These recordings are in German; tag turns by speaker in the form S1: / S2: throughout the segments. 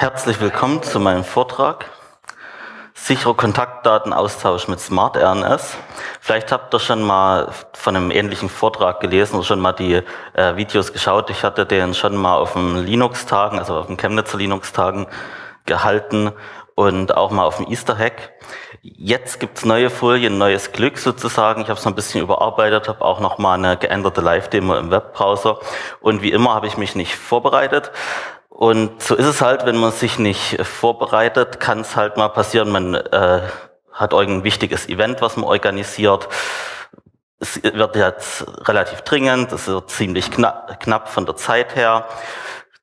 S1: Herzlich willkommen zu meinem Vortrag. Sicherer Kontaktdatenaustausch mit Smart RNS. Vielleicht habt ihr schon mal von einem ähnlichen Vortrag gelesen oder schon mal die äh, Videos geschaut. Ich hatte den schon mal auf dem Linux-Tagen, also auf dem Chemnitzer Linux-Tagen gehalten und auch mal auf dem Easter Hack. Jetzt gibt's neue Folien, neues Glück sozusagen. Ich habe es ein bisschen überarbeitet, habe auch noch mal eine geänderte Live-Demo im Webbrowser. Und wie immer habe ich mich nicht vorbereitet, und so ist es halt, wenn man sich nicht vorbereitet, kann es halt mal passieren, man äh, hat irgendein wichtiges Event, was man organisiert. Es wird jetzt relativ dringend, es wird ziemlich knapp, knapp von der Zeit her.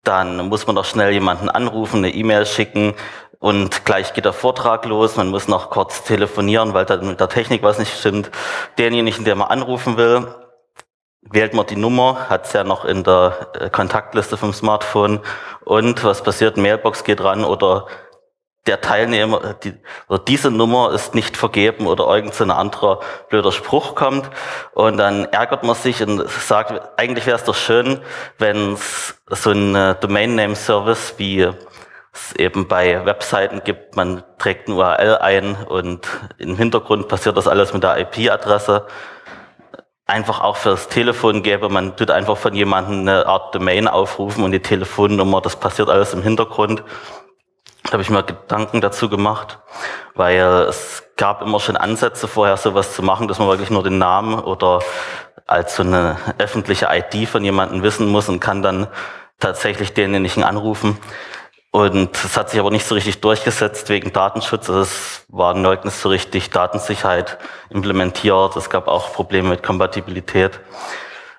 S1: Dann muss man doch schnell jemanden anrufen, eine E-Mail schicken und gleich geht der Vortrag los. Man muss noch kurz telefonieren, weil da mit der Technik was nicht stimmt. Denjenigen, der man anrufen will, wählt man die Nummer, hat es ja noch in der äh, Kontaktliste vom Smartphone. Und was passiert, Mailbox geht ran oder der Teilnehmer, die, oder diese Nummer ist nicht vergeben oder irgendein anderer blöder Spruch kommt. Und dann ärgert man sich und sagt, eigentlich wäre es doch schön, wenn es so ein äh, Domain Name Service wie es eben bei Webseiten gibt, man trägt ein URL ein und im Hintergrund passiert das alles mit der IP-Adresse einfach auch fürs Telefon gäbe. Man tut einfach von jemandem eine Art Domain aufrufen und die Telefonnummer, das passiert alles im Hintergrund. Da habe ich mir Gedanken dazu gemacht, weil es gab immer schon Ansätze vorher, sowas zu machen, dass man wirklich nur den Namen oder als so eine öffentliche ID von jemandem wissen muss und kann dann tatsächlich denjenigen anrufen. Und es hat sich aber nicht so richtig durchgesetzt wegen Datenschutz. Also es war nirgends so richtig Datensicherheit implementiert. Es gab auch Probleme mit Kompatibilität.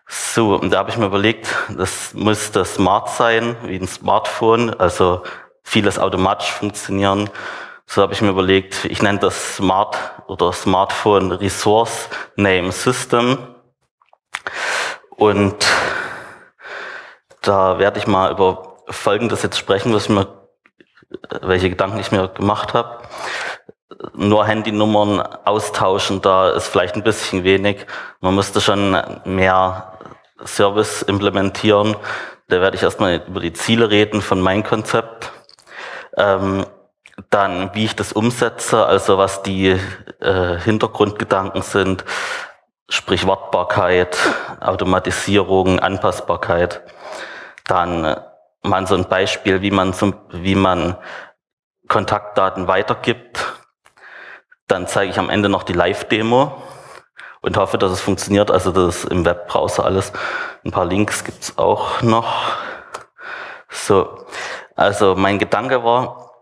S1: So, und da habe ich mir überlegt, das müsste smart sein, wie ein Smartphone, also vieles automatisch funktionieren. So habe ich mir überlegt, ich nenne das Smart oder Smartphone Resource Name System. Und da werde ich mal über Folgendes jetzt sprechen, was mir, welche Gedanken ich mir gemacht habe. Nur Handynummern austauschen, da ist vielleicht ein bisschen wenig. Man müsste schon mehr Service implementieren. Da werde ich erstmal über die Ziele reden von meinem Konzept. Ähm, dann, wie ich das umsetze, also was die äh, Hintergrundgedanken sind, sprich Wartbarkeit, Automatisierung, Anpassbarkeit. Dann mal so ein Beispiel, wie man, zum, wie man Kontaktdaten weitergibt. Dann zeige ich am Ende noch die Live-Demo und hoffe, dass es funktioniert. Also das ist im Webbrowser alles. Ein paar Links gibt's auch noch. So, also mein Gedanke war,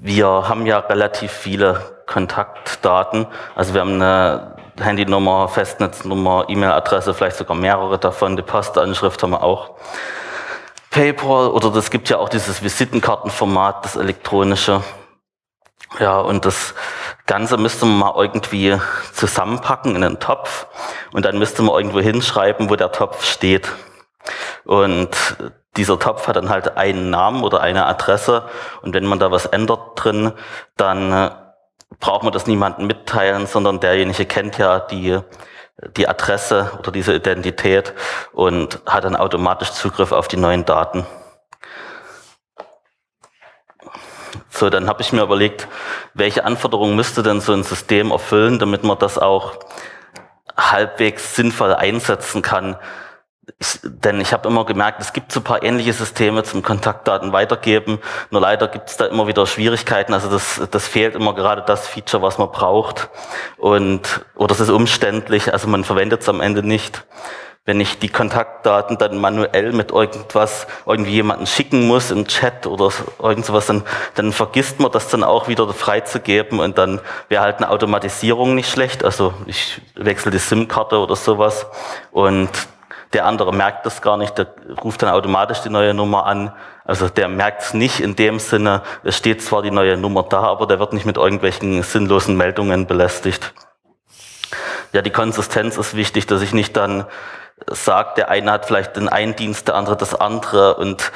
S1: wir haben ja relativ viele Kontaktdaten. Also wir haben eine Handynummer, Festnetznummer, E-Mail-Adresse, vielleicht sogar mehrere davon. Die Postanschrift haben wir auch. PayPal oder das gibt ja auch dieses Visitenkartenformat, das elektronische. Ja, und das Ganze müsste man mal irgendwie zusammenpacken in einen Topf und dann müsste man irgendwo hinschreiben, wo der Topf steht. Und dieser Topf hat dann halt einen Namen oder eine Adresse und wenn man da was ändert drin, dann äh, braucht man das niemandem mitteilen, sondern derjenige kennt ja die die Adresse oder diese Identität und hat dann automatisch Zugriff auf die neuen Daten. So, dann habe ich mir überlegt, welche Anforderungen müsste denn so ein System erfüllen, damit man das auch halbwegs sinnvoll einsetzen kann, ich, denn ich habe immer gemerkt, es gibt so paar ähnliche Systeme zum Kontaktdaten weitergeben. Nur leider gibt es da immer wieder Schwierigkeiten. Also das, das fehlt immer gerade das Feature, was man braucht. Und oder es ist umständlich. Also man verwendet es am Ende nicht. Wenn ich die Kontaktdaten dann manuell mit irgendwas irgendwie jemanden schicken muss im Chat oder irgend sowas, dann, dann vergisst man das dann auch wieder freizugeben und dann wäre halt eine Automatisierung nicht schlecht. Also ich wechsle die SIM-Karte oder sowas und der andere merkt das gar nicht, der ruft dann automatisch die neue Nummer an. Also der merkt es nicht in dem Sinne, es steht zwar die neue Nummer da, aber der wird nicht mit irgendwelchen sinnlosen Meldungen belästigt. Ja, die Konsistenz ist wichtig, dass ich nicht dann sage, der eine hat vielleicht den einen Dienst, der andere das andere und,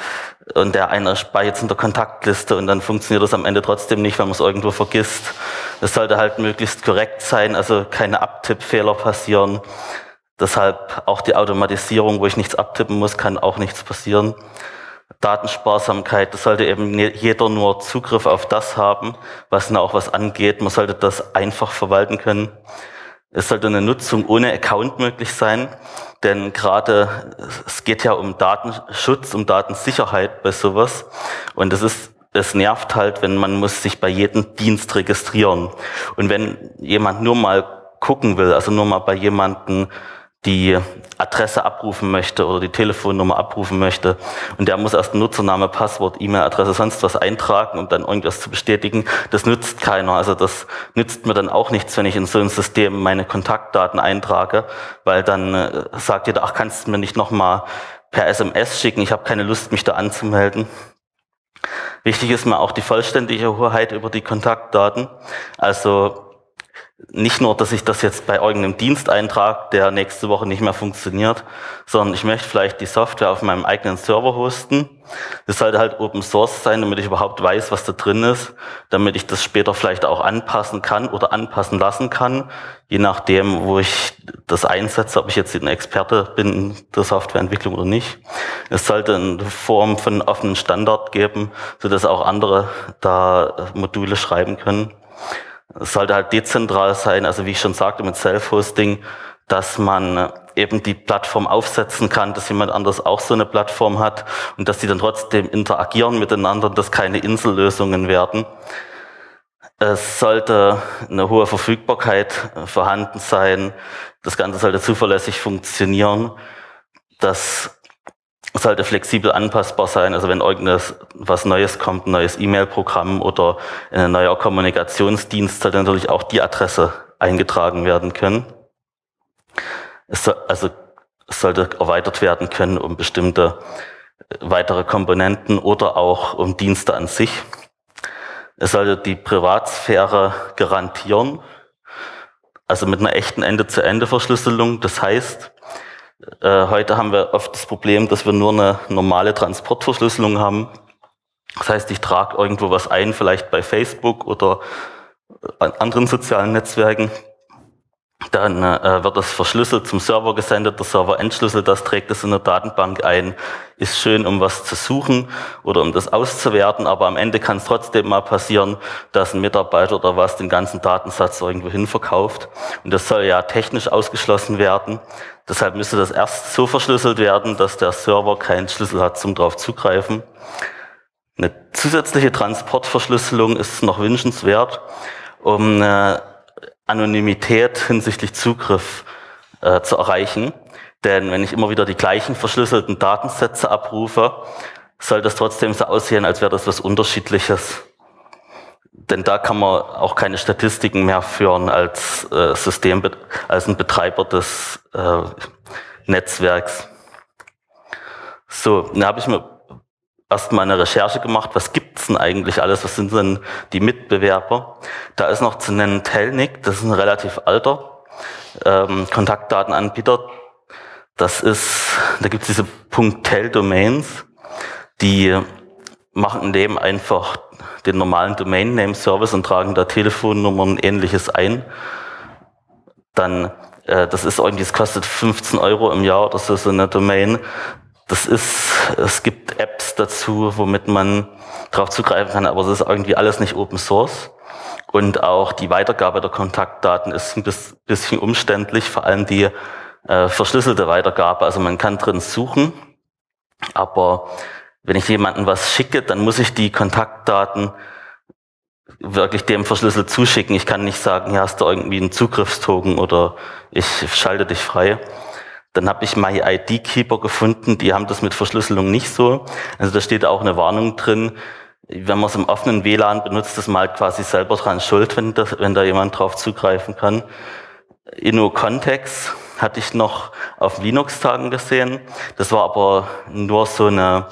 S1: und der eine speichert in der Kontaktliste und dann funktioniert das am Ende trotzdem nicht, wenn man es irgendwo vergisst. Es sollte halt möglichst korrekt sein, also keine Abtippfehler passieren. Deshalb auch die Automatisierung, wo ich nichts abtippen muss, kann auch nichts passieren. Datensparsamkeit, das sollte eben jeder nur Zugriff auf das haben, was ihn auch was angeht. Man sollte das einfach verwalten können. Es sollte eine Nutzung ohne Account möglich sein, denn gerade es geht ja um Datenschutz, um Datensicherheit bei sowas. Und es ist es nervt halt, wenn man muss sich bei jedem Dienst registrieren. Und wenn jemand nur mal gucken will, also nur mal bei jemanden die Adresse abrufen möchte oder die Telefonnummer abrufen möchte und der muss erst Nutzername, Passwort, E-Mail-Adresse, sonst was eintragen, um dann irgendwas zu bestätigen, das nützt keiner. Also das nützt mir dann auch nichts, wenn ich in so ein System meine Kontaktdaten eintrage, weil dann äh, sagt jeder, ach, kannst du mir nicht nochmal per SMS schicken, ich habe keine Lust, mich da anzumelden. Wichtig ist mir auch die vollständige Hoheit über die Kontaktdaten. Also nicht nur, dass ich das jetzt bei irgendeinem Dienst eintrage, der nächste Woche nicht mehr funktioniert, sondern ich möchte vielleicht die Software auf meinem eigenen Server hosten. Das sollte halt Open Source sein, damit ich überhaupt weiß, was da drin ist, damit ich das später vielleicht auch anpassen kann oder anpassen lassen kann, je nachdem, wo ich das einsetze, ob ich jetzt ein Experte bin in der Softwareentwicklung oder nicht. Es sollte eine Form von offenen Standard geben, sodass auch andere da Module schreiben können. Es sollte halt dezentral sein, also wie ich schon sagte mit Self-Hosting, dass man eben die Plattform aufsetzen kann, dass jemand anders auch so eine Plattform hat und dass die dann trotzdem interagieren miteinander dass keine Insellösungen werden. Es sollte eine hohe Verfügbarkeit vorhanden sein. Das Ganze sollte zuverlässig funktionieren. Das sollte flexibel anpassbar sein. Also wenn irgendwas was Neues kommt, ein neues E-Mail-Programm oder ein neuer Kommunikationsdienst, sollte natürlich auch die Adresse eingetragen werden können. Es soll, also es sollte erweitert werden können um bestimmte weitere Komponenten oder auch um Dienste an sich. Es sollte die Privatsphäre garantieren, also mit einer echten Ende-zu-Ende-Verschlüsselung. Das heißt, äh, heute haben wir oft das Problem, dass wir nur eine normale Transportverschlüsselung haben. Das heißt, ich trage irgendwo was ein, vielleicht bei Facebook oder an anderen sozialen Netzwerken. Dann äh, wird das verschlüsselt zum Server gesendet, der Server entschlüsselt das, trägt es in der Datenbank ein. Ist schön, um was zu suchen oder um das auszuwerten, aber am Ende kann es trotzdem mal passieren, dass ein Mitarbeiter oder was den ganzen Datensatz irgendwo hin verkauft. Und das soll ja technisch ausgeschlossen werden. Deshalb müsste das erst so verschlüsselt werden, dass der Server keinen Schlüssel hat zum drauf zugreifen. Eine zusätzliche Transportverschlüsselung ist noch wünschenswert, um eine Anonymität hinsichtlich Zugriff äh, zu erreichen. Denn wenn ich immer wieder die gleichen verschlüsselten Datensätze abrufe, soll das trotzdem so aussehen, als wäre das was Unterschiedliches denn da kann man auch keine Statistiken mehr führen als äh, System, als ein Betreiber des äh, Netzwerks. So, dann habe ich mir erstmal eine Recherche gemacht, was gibt's denn eigentlich alles, was sind denn die Mitbewerber? Da ist noch zu nennen Telnik, das ist ein relativ alter ähm, Kontaktdatenanbieter. Das ist, da gibt's diese .tel-Domains, die machen dem einfach den normalen Domain Name Service und tragen da Telefonnummern und ähnliches ein. Dann, äh, das ist irgendwie, es kostet 15 Euro im Jahr oder so, so eine Domain. Das ist, es gibt Apps dazu, womit man drauf zugreifen kann, aber es ist irgendwie alles nicht Open Source. Und auch die Weitergabe der Kontaktdaten ist ein bisschen umständlich, vor allem die äh, verschlüsselte Weitergabe. Also man kann drin suchen, aber wenn ich jemandem was schicke, dann muss ich die Kontaktdaten wirklich dem verschlüsselt zuschicken. Ich kann nicht sagen, hier hast du irgendwie einen Zugriffstoken oder ich schalte dich frei. Dann habe ich MyID-Keeper gefunden, die haben das mit Verschlüsselung nicht so. Also da steht auch eine Warnung drin, wenn man es im offenen WLAN benutzt, ist mal quasi selber dran schuld, wenn, das, wenn da jemand drauf zugreifen kann. InnoContext hatte ich noch auf Linux-Tagen gesehen. Das war aber nur so eine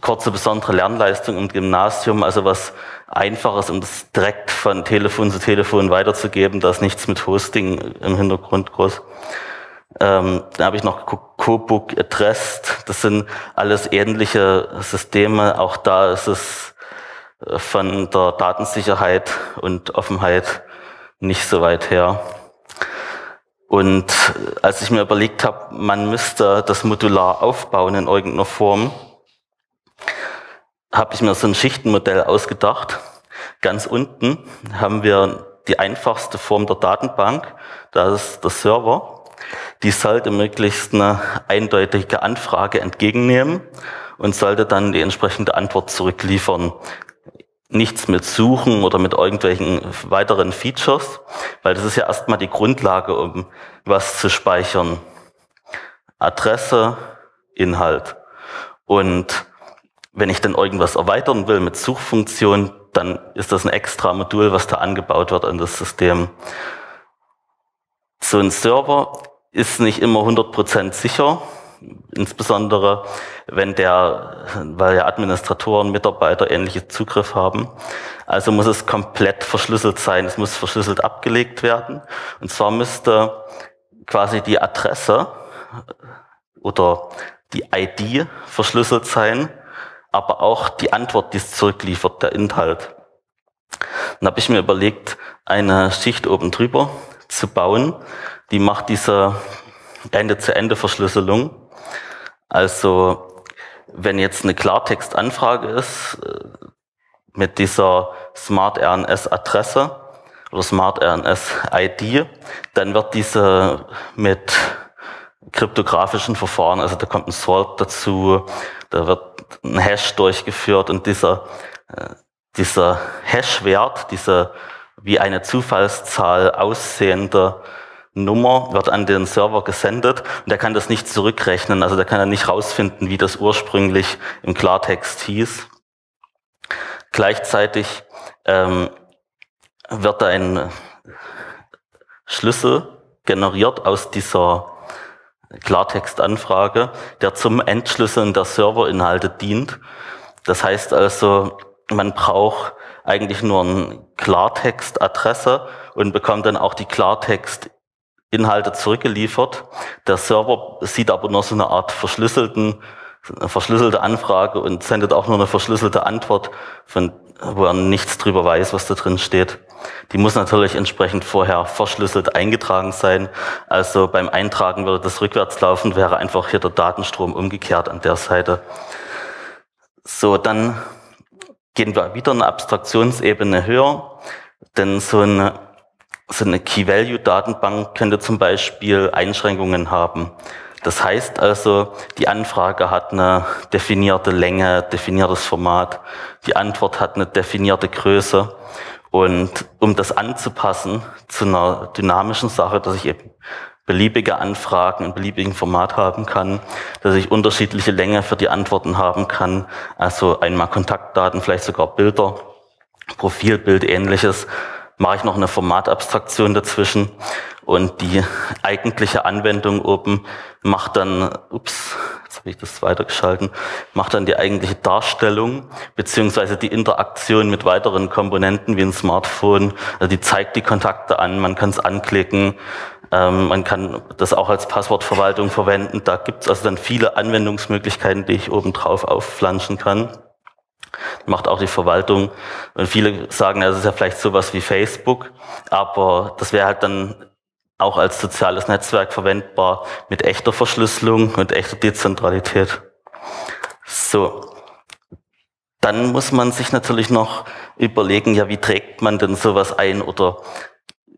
S1: kurze besondere Lernleistung im Gymnasium, also was Einfaches, um das direkt von Telefon zu Telefon weiterzugeben. Da ist nichts mit Hosting im Hintergrund groß. Ähm, dann habe ich noch Cobook Addressed. Das sind alles ähnliche Systeme. Auch da ist es äh, von der Datensicherheit und Offenheit nicht so weit her. Und als ich mir überlegt habe, man müsste das modular aufbauen in irgendeiner Form, habe ich mir so ein Schichtenmodell ausgedacht. Ganz unten haben wir die einfachste Form der Datenbank, das ist der Server. Die sollte möglichst eine eindeutige Anfrage entgegennehmen und sollte dann die entsprechende Antwort zurückliefern. Nichts mit Suchen oder mit irgendwelchen weiteren Features, weil das ist ja erstmal die Grundlage, um was zu speichern. Adresse, Inhalt. Und wenn ich dann irgendwas erweitern will mit Suchfunktion, dann ist das ein extra Modul, was da angebaut wird an das System. So ein Server ist nicht immer 100% sicher, insbesondere wenn der, weil ja Administratoren, Mitarbeiter ähnliche Zugriff haben. Also muss es komplett verschlüsselt sein, es muss verschlüsselt abgelegt werden. Und zwar müsste quasi die Adresse oder die ID verschlüsselt sein aber auch die Antwort, die es zurückliefert, der Inhalt. Dann habe ich mir überlegt, eine Schicht oben drüber zu bauen, die macht diese Ende-zu-Ende-Verschlüsselung. Also wenn jetzt eine Klartextanfrage ist äh, mit dieser Smart RNS Adresse oder Smart RNS ID, dann wird diese mit kryptografischen Verfahren, also da kommt ein Salt dazu, da wird ein Hash durchgeführt und dieser, äh, dieser Hash-Wert, diese wie eine Zufallszahl aussehende Nummer wird an den Server gesendet und der kann das nicht zurückrechnen, also der kann ja nicht rausfinden, wie das ursprünglich im Klartext hieß. Gleichzeitig ähm, wird ein Schlüssel generiert aus dieser Klartextanfrage, der zum Entschlüsseln der Serverinhalte dient. Das heißt also, man braucht eigentlich nur eine Klartextadresse und bekommt dann auch die Klartextinhalte zurückgeliefert. Der Server sieht aber nur so eine Art verschlüsselten, eine verschlüsselte Anfrage und sendet auch nur eine verschlüsselte Antwort, von, wo er nichts drüber weiß, was da drin steht. Die muss natürlich entsprechend vorher verschlüsselt eingetragen sein. Also beim Eintragen würde das rückwärts laufen, wäre einfach hier der Datenstrom umgekehrt an der Seite. So, dann gehen wir wieder eine Abstraktionsebene höher, denn so eine, so eine Key-Value-Datenbank könnte zum Beispiel Einschränkungen haben. Das heißt also, die Anfrage hat eine definierte Länge, definiertes Format, die Antwort hat eine definierte Größe. Und um das anzupassen zu einer dynamischen Sache, dass ich eben beliebige Anfragen in beliebigen Format haben kann, dass ich unterschiedliche Länge für die Antworten haben kann, also einmal Kontaktdaten, vielleicht sogar Bilder, Profilbild, ähnliches, mache ich noch eine Formatabstraktion dazwischen. Und die eigentliche Anwendung oben macht dann, ups, jetzt habe ich das weitergeschalten, macht dann die eigentliche Darstellung beziehungsweise die Interaktion mit weiteren Komponenten wie ein Smartphone. Also die zeigt die Kontakte an, man kann es anklicken, ähm, man kann das auch als Passwortverwaltung verwenden. Da gibt es also dann viele Anwendungsmöglichkeiten, die ich oben drauf aufflanschen kann. Macht auch die Verwaltung. Und viele sagen, das ist ja vielleicht sowas wie Facebook, aber das wäre halt dann auch als soziales Netzwerk verwendbar mit echter Verschlüsselung und echter Dezentralität. So. Dann muss man sich natürlich noch überlegen, ja, wie trägt man denn sowas ein oder,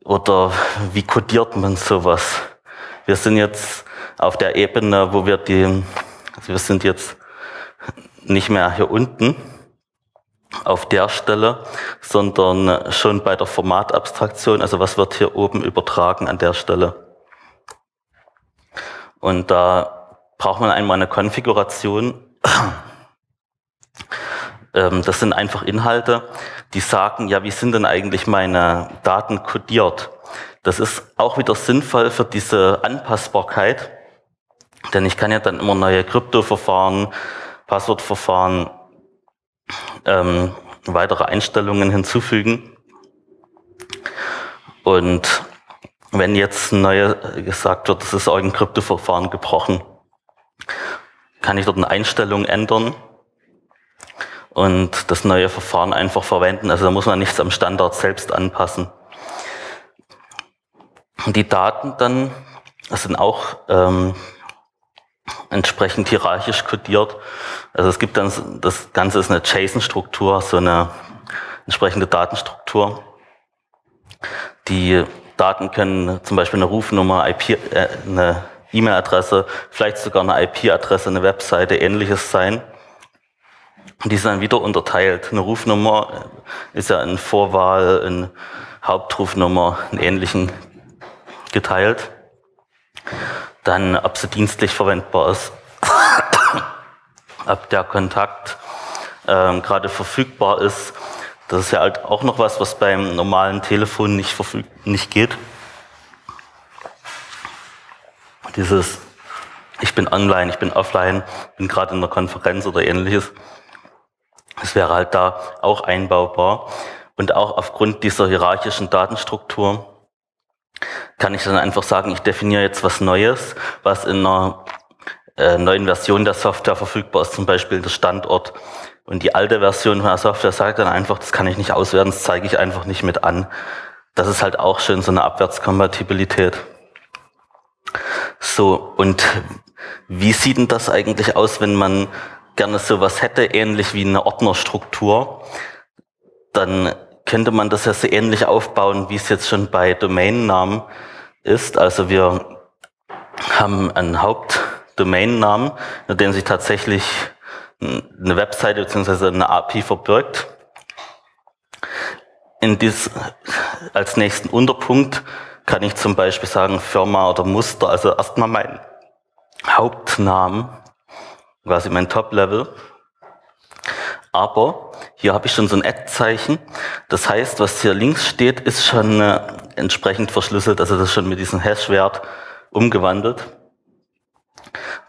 S1: oder wie kodiert man sowas? Wir sind jetzt auf der Ebene, wo wir die, also wir sind jetzt nicht mehr hier unten, auf der Stelle, sondern schon bei der Formatabstraktion, also was wird hier oben übertragen an der Stelle. Und da braucht man einmal eine Konfiguration. Ähm, das sind einfach Inhalte, die sagen, ja, wie sind denn eigentlich meine Daten kodiert? Das ist auch wieder sinnvoll für diese Anpassbarkeit, denn ich kann ja dann immer neue Kryptoverfahren, Passwortverfahren ähm, weitere Einstellungen hinzufügen. Und wenn jetzt neu gesagt wird, das ist irgendein Kryptoverfahren gebrochen, kann ich dort eine Einstellung ändern und das neue Verfahren einfach verwenden. Also da muss man nichts am Standard selbst anpassen. Die Daten dann sind auch ähm, entsprechend hierarchisch kodiert. Also es gibt dann, das Ganze ist eine JSON-Struktur, so eine entsprechende Datenstruktur. Die Daten können zum Beispiel eine Rufnummer, IP, äh, eine E-Mail-Adresse, vielleicht sogar eine IP-Adresse, eine Webseite, ähnliches sein. Die sind dann wieder unterteilt. Eine Rufnummer ist ja in Vorwahl, in Hauptrufnummer, in ähnlichen geteilt. Dann, ob sie dienstlich verwendbar ist, ob der Kontakt ähm, gerade verfügbar ist. Das ist ja halt auch noch was, was beim normalen Telefon nicht, nicht geht. Dieses, ich bin online, ich bin offline, bin gerade in einer Konferenz oder ähnliches. Das wäre halt da auch einbaubar. Und auch aufgrund dieser hierarchischen Datenstruktur kann ich dann einfach sagen, ich definiere jetzt was Neues, was in einer äh, neuen Version der Software verfügbar ist, zum Beispiel der Standort. Und die alte Version von der Software sagt dann einfach, das kann ich nicht auswerten, das zeige ich einfach nicht mit an. Das ist halt auch schön so eine Abwärtskompatibilität. So, und wie sieht denn das eigentlich aus, wenn man gerne sowas hätte, ähnlich wie eine Ordnerstruktur? Dann könnte man das ja so ähnlich aufbauen, wie es jetzt schon bei Domainnamen ist. Also wir haben einen Hauptdomainnamen, in dem sich tatsächlich eine Webseite bzw. eine API verbirgt. In dies, als nächsten Unterpunkt kann ich zum Beispiel sagen Firma oder Muster, also erstmal mein Hauptnamen, quasi mein Top-Level. Aber hier habe ich schon so ein Add-Zeichen. Das heißt, was hier links steht, ist schon äh, entsprechend verschlüsselt, also das ist schon mit diesem Hash-Wert umgewandelt.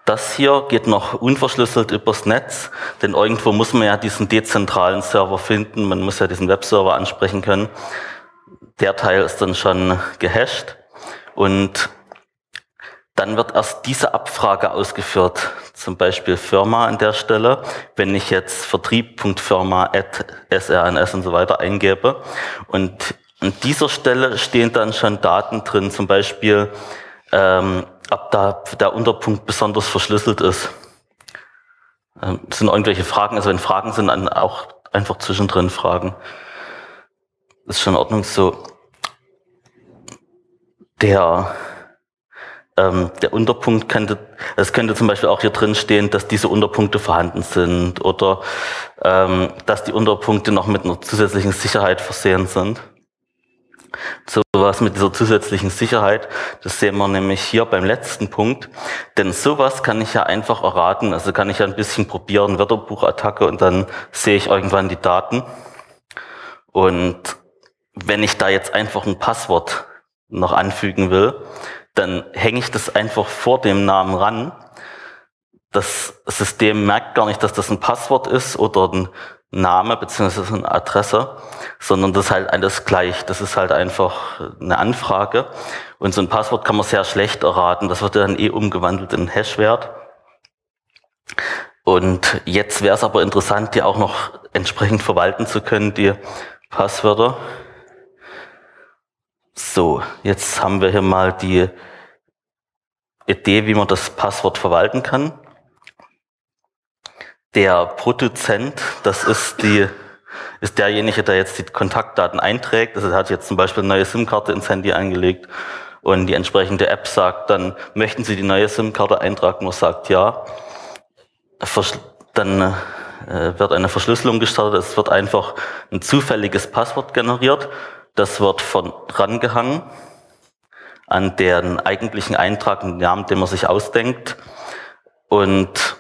S1: Das hier geht noch unverschlüsselt übers Netz, denn irgendwo muss man ja diesen dezentralen Server finden, man muss ja diesen Webserver ansprechen können. Der Teil ist dann schon gehasht und dann wird erst diese Abfrage ausgeführt, zum Beispiel Firma an der Stelle. Wenn ich jetzt vertrieb.firma at srns und so weiter eingebe und an dieser Stelle stehen dann schon Daten drin, zum Beispiel ähm, ob da der Unterpunkt besonders verschlüsselt ist. Ähm, sind irgendwelche Fragen, also wenn Fragen sind, dann auch einfach zwischendrin Fragen. ist schon in Ordnung so. Der ähm, der Unterpunkt könnte, es könnte zum Beispiel auch hier drin stehen, dass diese Unterpunkte vorhanden sind oder ähm, dass die Unterpunkte noch mit einer zusätzlichen Sicherheit versehen sind. So was mit dieser zusätzlichen Sicherheit, das sehen wir nämlich hier beim letzten Punkt. Denn sowas kann ich ja einfach erraten, also kann ich ja ein bisschen probieren, Wörterbuchattacke und dann sehe ich irgendwann die Daten. Und wenn ich da jetzt einfach ein Passwort noch anfügen will, dann hänge ich das einfach vor dem Namen ran. Das System merkt gar nicht, dass das ein Passwort ist oder ein Name beziehungsweise eine Adresse, sondern das ist halt alles gleich. Das ist halt einfach eine Anfrage. Und so ein Passwort kann man sehr schlecht erraten. Das wird dann eh umgewandelt in Hashwert. Und jetzt wäre es aber interessant, die auch noch entsprechend verwalten zu können, die Passwörter. So, jetzt haben wir hier mal die Idee, wie man das Passwort verwalten kann. Der Produzent, das ist die, ist derjenige, der jetzt die Kontaktdaten einträgt. Also er hat jetzt zum Beispiel eine neue SIM-Karte ins Handy eingelegt und die entsprechende App sagt dann, möchten Sie die neue SIM-Karte eintragen? Man sagt ja. Dann äh, wird eine Verschlüsselung gestartet. Es wird einfach ein zufälliges Passwort generiert. Das wird von drangehangen an den eigentlichen Eintrag, den Namen, den man sich ausdenkt und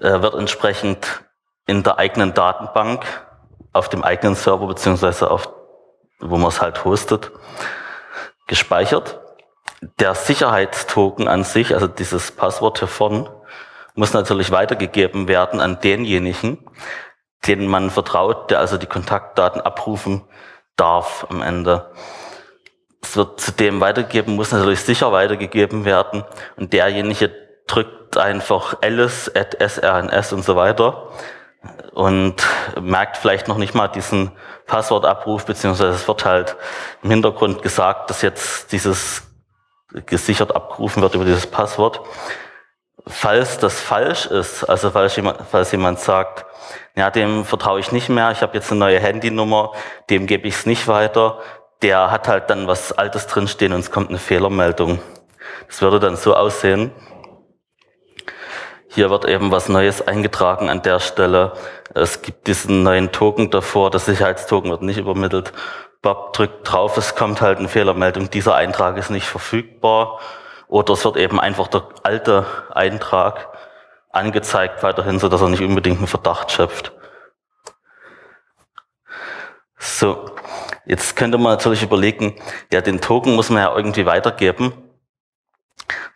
S1: äh, wird entsprechend in der eigenen Datenbank auf dem eigenen Server beziehungsweise auf, wo man es halt hostet, gespeichert. Der Sicherheitstoken an sich, also dieses Passwort hier vorne, muss natürlich weitergegeben werden an denjenigen, denen man vertraut, der also die Kontaktdaten abrufen darf am Ende. Es wird zudem weitergegeben, muss natürlich sicher weitergegeben werden. Und derjenige drückt einfach Alice at srns und so weiter und merkt vielleicht noch nicht mal diesen Passwortabruf, beziehungsweise es wird halt im Hintergrund gesagt, dass jetzt dieses gesichert abgerufen wird über dieses Passwort. Falls das falsch ist, also falls jemand, falls jemand sagt, ja, dem vertraue ich nicht mehr, ich habe jetzt eine neue Handynummer, dem gebe ich es nicht weiter, der hat halt dann was Altes drinstehen und es kommt eine Fehlermeldung. Das würde dann so aussehen. Hier wird eben was Neues eingetragen an der Stelle. Es gibt diesen neuen Token davor, der Sicherheitstoken wird nicht übermittelt. Bob drückt drauf, es kommt halt eine Fehlermeldung, dieser Eintrag ist nicht verfügbar. Oder es wird eben einfach der alte Eintrag angezeigt weiterhin, so dass er nicht unbedingt einen Verdacht schöpft. So, jetzt könnte man natürlich überlegen, ja, den Token muss man ja irgendwie weitergeben.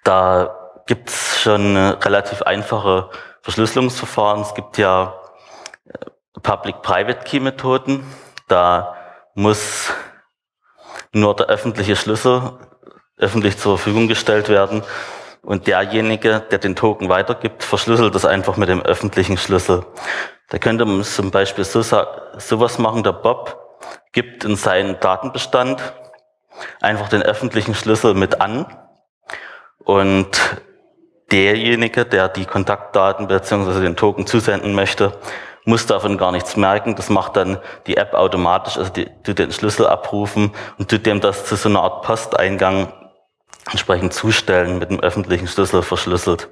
S1: Da gibt's schon relativ einfache Verschlüsselungsverfahren. Es gibt ja äh, Public-Private-Key-Methoden. Da muss nur der öffentliche Schlüssel öffentlich zur Verfügung gestellt werden und derjenige, der den Token weitergibt, verschlüsselt das einfach mit dem öffentlichen Schlüssel. Da könnte man zum Beispiel so, sowas machen, der Bob gibt in seinen Datenbestand einfach den öffentlichen Schlüssel mit an und derjenige, der die Kontaktdaten bzw. den Token zusenden möchte, muss davon gar nichts merken. Das macht dann die App automatisch, also die, tut den Schlüssel abrufen und tut dem das zu so einer Art Posteingang entsprechend zustellen mit dem öffentlichen Schlüssel verschlüsselt.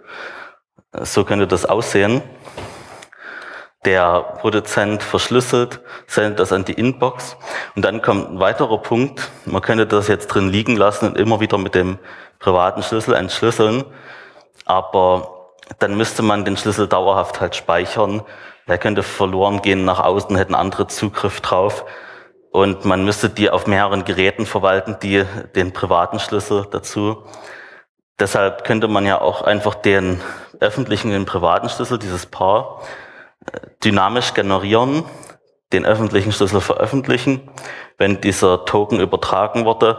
S1: So könnte das aussehen. Der Produzent verschlüsselt, sendet das an die Inbox und dann kommt ein weiterer Punkt. Man könnte das jetzt drin liegen lassen und immer wieder mit dem privaten Schlüssel entschlüsseln, aber dann müsste man den Schlüssel dauerhaft halt speichern. Der könnte verloren gehen nach außen, hätten andere Zugriff drauf und man müsste die auf mehreren Geräten verwalten, die den privaten Schlüssel dazu. Deshalb könnte man ja auch einfach den öffentlichen und den privaten Schlüssel, dieses Paar, äh, dynamisch generieren, den öffentlichen Schlüssel veröffentlichen. Wenn dieser Token übertragen wurde,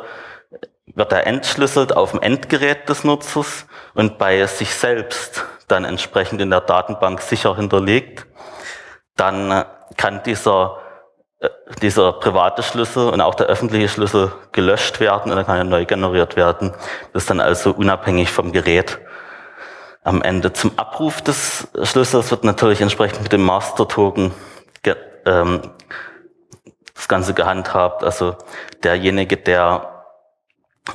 S1: wird er entschlüsselt auf dem Endgerät des Nutzers und bei sich selbst dann entsprechend in der Datenbank sicher hinterlegt. Dann kann dieser äh, dieser private Schlüssel und auch der öffentliche Schlüssel gelöscht werden und dann kann er neu generiert werden. Das ist dann also unabhängig vom Gerät. Am Ende zum Abruf des Schlüssels wird natürlich entsprechend mit dem Master-Token ähm, das Ganze gehandhabt. Also derjenige, der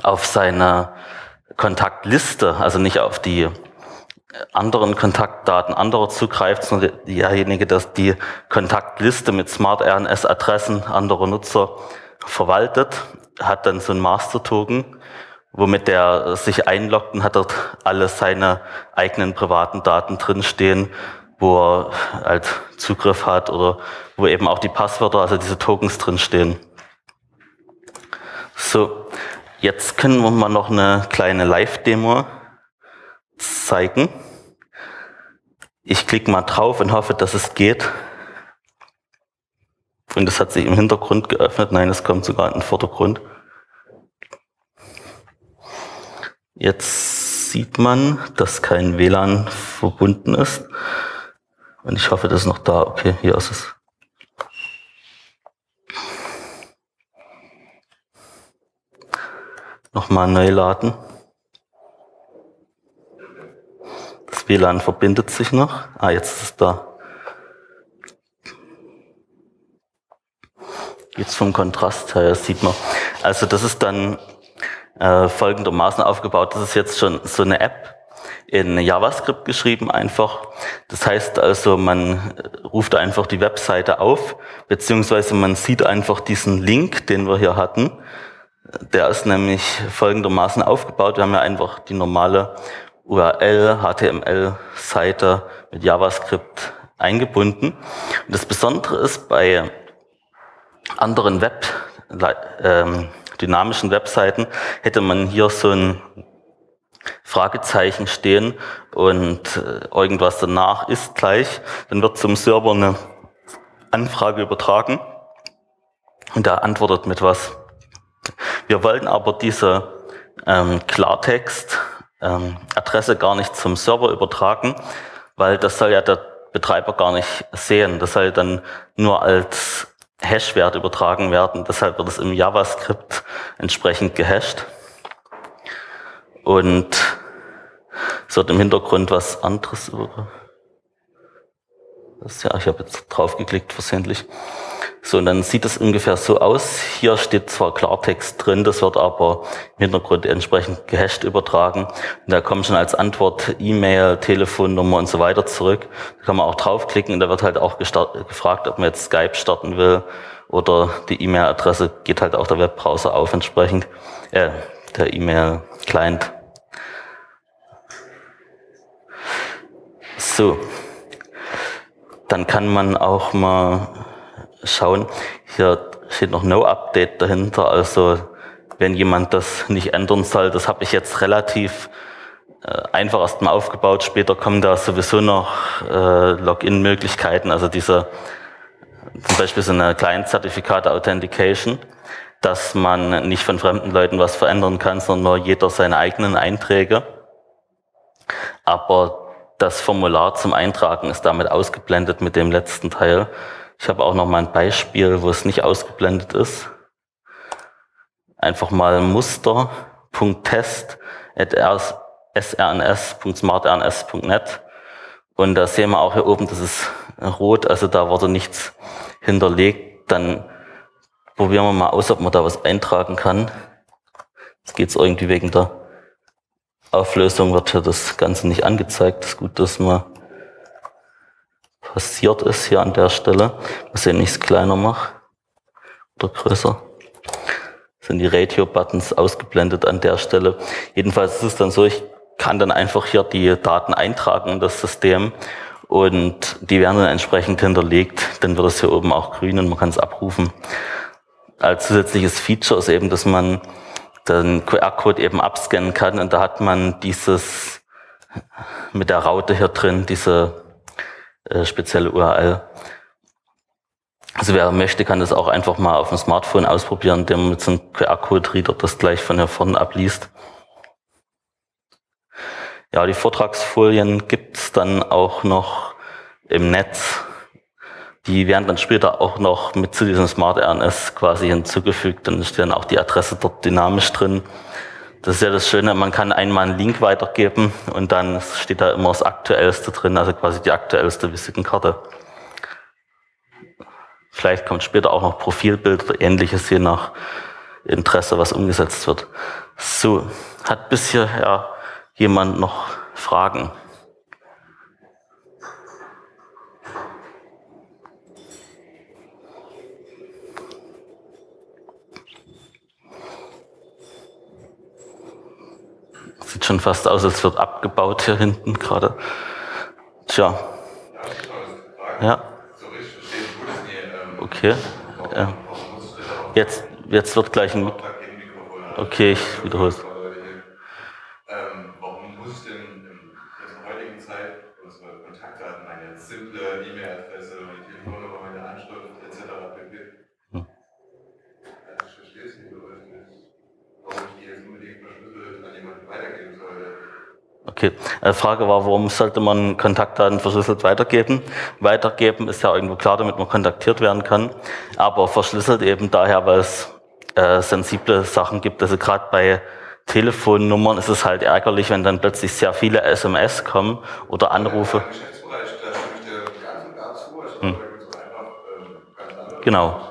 S1: auf seine Kontaktliste, also nicht auf die anderen Kontaktdaten anderer zugreift, sondern derjenige, der die Kontaktliste mit Smart RNS Adressen anderer Nutzer verwaltet, hat dann so ein Master Token, womit der sich einloggt und hat dort alle seine eigenen privaten Daten drinstehen, wo er halt Zugriff hat oder wo eben auch die Passwörter, also diese Tokens drinstehen. So, jetzt können wir mal noch eine kleine Live-Demo zeigen. Ich klicke mal drauf und hoffe, dass es geht. Und es hat sich im Hintergrund geöffnet. Nein, es kommt sogar in den Vordergrund. Jetzt sieht man, dass kein WLAN verbunden ist. Und ich hoffe, das ist noch da. Okay, hier ist es. Nochmal neu laden. Das WLAN verbindet sich noch. Ah, jetzt ist es da. Jetzt vom Kontrast her sieht man. Also das ist dann äh, folgendermaßen aufgebaut. Das ist jetzt schon so eine App in JavaScript geschrieben einfach. Das heißt also, man ruft einfach die Webseite auf, beziehungsweise man sieht einfach diesen Link, den wir hier hatten. Der ist nämlich folgendermaßen aufgebaut. Wir haben ja einfach die normale URL, HTML-Seite mit JavaScript eingebunden. Und das Besondere ist bei anderen Web, ähm, dynamischen Webseiten hätte man hier so ein Fragezeichen stehen und äh, irgendwas danach ist gleich, dann wird zum Server eine Anfrage übertragen und der antwortet mit was. Wir wollen aber diese ähm, Klartext ähm, Adresse gar nicht zum Server übertragen, weil das soll ja der Betreiber gar nicht sehen. Das soll dann nur als Hash-Wert übertragen werden. Deshalb wird es im JavaScript entsprechend gehasht. Und Es wird im Hintergrund was anderes. Das, ja, ich habe jetzt draufgeklickt versehentlich. So, und dann sieht es ungefähr so aus. Hier steht zwar Klartext drin, das wird aber im Hintergrund entsprechend gehasht übertragen. Und da kommt schon als Antwort E-Mail, Telefonnummer und so weiter zurück. Da kann man auch draufklicken und da wird halt auch gefragt, ob man jetzt Skype starten will oder die E-Mail-Adresse geht halt auch der Webbrowser auf entsprechend, äh, der E-Mail-Client. So, dann kann man auch mal schauen. Hier steht noch No Update dahinter. Also wenn jemand das nicht ändern soll, das habe ich jetzt relativ äh, einfach erstmal aufgebaut. Später kommen da sowieso noch äh, Login-Möglichkeiten, also diese zum Beispiel so eine Client-Zertifikate Authentication, dass man nicht von fremden Leuten was verändern kann, sondern nur jeder seine eigenen Einträge. Aber das Formular zum Eintragen ist damit ausgeblendet mit dem letzten Teil. Ich habe auch noch mal ein Beispiel, wo es nicht ausgeblendet ist. Einfach mal muster.test.srns.smartrns.net und da sehen wir auch hier oben, das ist rot, also da wurde nichts hinterlegt. Dann probieren wir mal aus, ob man da was eintragen kann. Jetzt geht es irgendwie wegen der Auflösung, wird hier das Ganze nicht angezeigt. Das ist gut, dass man passiert ist hier an der Stelle. Sehen, ich es kleiner mache oder größer. Sind die Radio-Buttons ausgeblendet an der Stelle. Jedenfalls ist es dann so, ich kann dann einfach hier die Daten eintragen in das System und die werden dann entsprechend hinterlegt. Dann wird es hier oben auch grün und man kann es abrufen. Als zusätzliches Feature ist eben, dass man den QR-Code eben abscannen kann und da hat man dieses mit der Raute hier drin, diese äh, spezielle URL. Also wer möchte, kann das auch einfach mal auf dem Smartphone ausprobieren, indem man mit so einem QR-Code-Reader das gleich von hier vorne abliest. Ja, die Vortragsfolien gibt's dann auch noch im Netz. Die werden dann später auch noch mit zu diesem Smart RNS quasi hinzugefügt. Dann ist dann auch die Adresse dort dynamisch drin. Das ist ja das Schöne, man kann einmal einen Link weitergeben und dann steht da immer das Aktuellste drin, also quasi die aktuellste Visitenkarte. Vielleicht kommt später auch noch Profilbild oder ähnliches, je nach Interesse, was umgesetzt wird. So, hat bisher jemand noch Fragen? Sieht schon fast aus, als wird abgebaut hier hinten gerade. Tja. Ja. Okay. Jetzt, jetzt wird gleich ein. Okay, ich wiederhole es. Okay, die äh, Frage war, warum sollte man Kontaktdaten verschlüsselt weitergeben? Weitergeben ist ja irgendwo klar, damit man kontaktiert werden kann, aber verschlüsselt eben daher, weil es äh, sensible Sachen gibt. Also gerade bei Telefonnummern ist es halt ärgerlich, wenn dann plötzlich sehr viele SMS kommen oder Anrufe. Hm. Genau.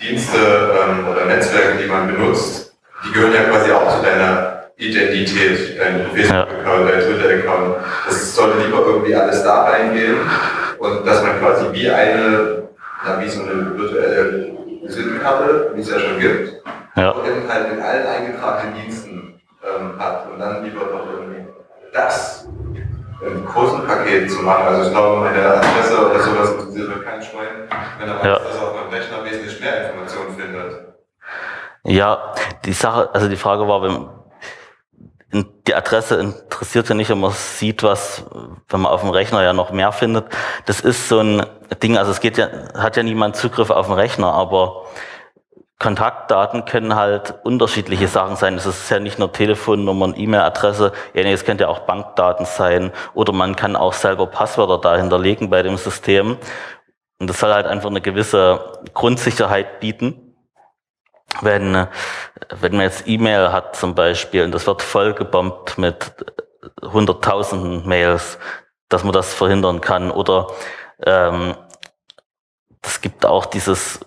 S2: Dienste ähm, oder Netzwerke, die man benutzt, die gehören ja quasi auch zu deiner Identität, dein Facebook-Account, dein Twitter-Account. Das sollte lieber irgendwie alles da reingehen und dass man quasi wie eine, na, wie so eine virtuelle Visitenkarte, wie es ja schon gibt, ja. und halt mit allen eingetragenen Diensten ähm, hat und dann lieber doch irgendwie das im großen Paket zu machen. Also ich glaube, meine Adresse oder sowas interessiert kein Schwein, wenn er weiß, ja. dass er auf meinem Rechner wesentlich mehr Informationen findet.
S1: Ja, die Sache, also die Frage war, wenn die Adresse interessiert ja nicht, wenn man sieht, was, wenn man auf dem Rechner ja noch mehr findet. Das ist so ein Ding, also es geht ja, hat ja niemand Zugriff auf den Rechner, aber Kontaktdaten können halt unterschiedliche Sachen sein. Es ist ja nicht nur Telefonnummern, E-Mail-Adresse, es könnte ja auch Bankdaten sein oder man kann auch selber Passwörter dahinter legen bei dem System. Und das soll halt einfach eine gewisse Grundsicherheit bieten. Wenn, wenn man jetzt E-Mail hat zum Beispiel und das wird vollgebombt mit hunderttausenden Mails, dass man das verhindern kann. Oder ähm, es gibt auch dieses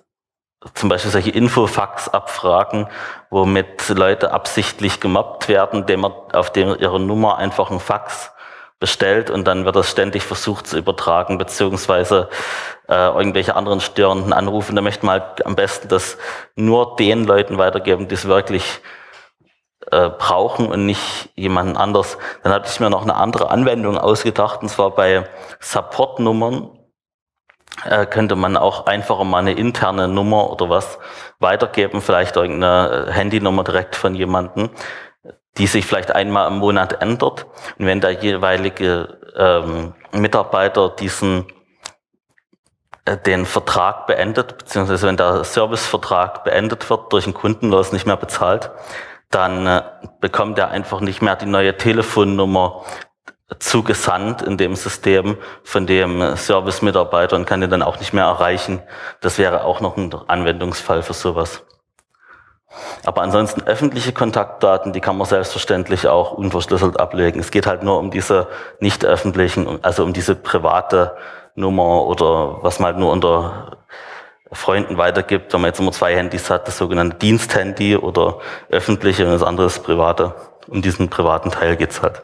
S1: zum Beispiel solche Infofax-Abfragen, womit Leute absichtlich gemobbt werden, indem man auf dem ihre Nummer einfach ein Fax bestellt und dann wird das ständig versucht zu übertragen, beziehungsweise äh, irgendwelche anderen störenden Anrufe. Da möchte man halt am besten das nur den Leuten weitergeben, die es wirklich äh, brauchen und nicht jemanden anders. Dann habe ich mir noch eine andere Anwendung ausgedacht, und zwar bei Supportnummern äh, könnte man auch einfacher mal eine interne Nummer oder was weitergeben, vielleicht irgendeine Handynummer direkt von jemandem die sich vielleicht einmal im Monat ändert. Und wenn der jeweilige ähm, Mitarbeiter diesen äh, den Vertrag beendet, beziehungsweise wenn der Servicevertrag beendet wird durch einen Kundenlos nicht mehr bezahlt, dann äh, bekommt er einfach nicht mehr die neue Telefonnummer zugesandt in dem System von dem Service-Mitarbeiter und kann ihn dann auch nicht mehr erreichen. Das wäre auch noch ein Anwendungsfall für sowas. Aber ansonsten öffentliche Kontaktdaten, die kann man selbstverständlich auch unverschlüsselt ablegen. Es geht halt nur um diese nicht öffentlichen, also um diese private Nummer oder was man halt nur unter Freunden weitergibt, wenn man jetzt immer zwei Handys hat, das sogenannte Diensthandy oder öffentliche und das andere ist private. Um diesen privaten Teil geht's halt.